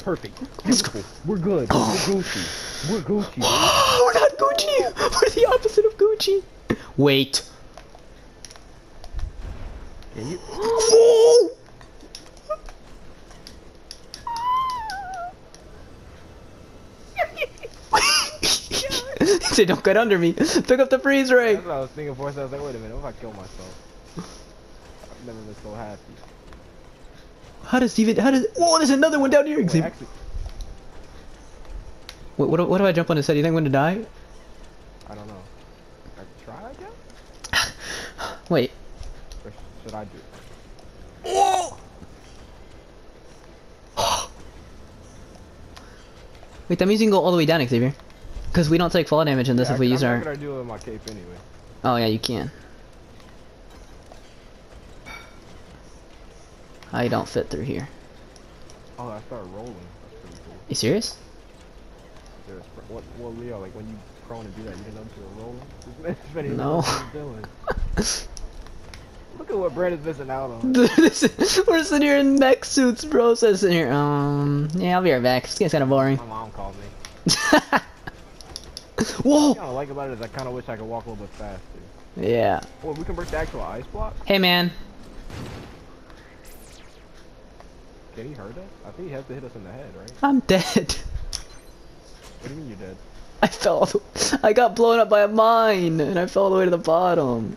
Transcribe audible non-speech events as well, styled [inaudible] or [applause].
Perfect. Beautiful. We're good. We're [gasps] Gucci. We're Gucci. [gasps] Oh, we're not Gucci. We're the opposite of Gucci. Wait. Can you? Oh! Say, don't get under me. Pick up the freeze ray. That's what I was thinking for a second. I was like, wait a minute. What if I kill myself? I've never been so happy. How does even? How does? Whoa, there's another one down here. Xavier. actually, What, what, do- what do I jump on his head? You think I'm gonna die? I don't know. I try, guess? [sighs] Wait. Or should I do it? Whoa! [gasps] Wait, that means you can go all the way down, Xavier. Because we don't take fall damage in this Yeah, if we I, use I'm our. not gonna do it with my cape anyway. Oh yeah, you can. I don't fit through here. Oh, I started rolling. That's pretty cool. You serious? There's pr- what, Leo, like when you prone do that, you didn't [laughs] notice you were rolling. No. doing. [laughs] Look at what Brandon's missing out on. [laughs] We're sitting here in mech suits, bro. So sitting here. Um, yeah, I'll be right back. This game's kind of boring. My mom called me. Whoa! What I like about it is I kind of wish I could walk a little bit faster. Yeah. Well, we can break the actual ice block. Hey, man. Can he hurt us? I think he has to hit us in the head, right? I'm dead. What do you mean you're dead? I fell. I got blown up by a mine, and I fell all the way to the bottom.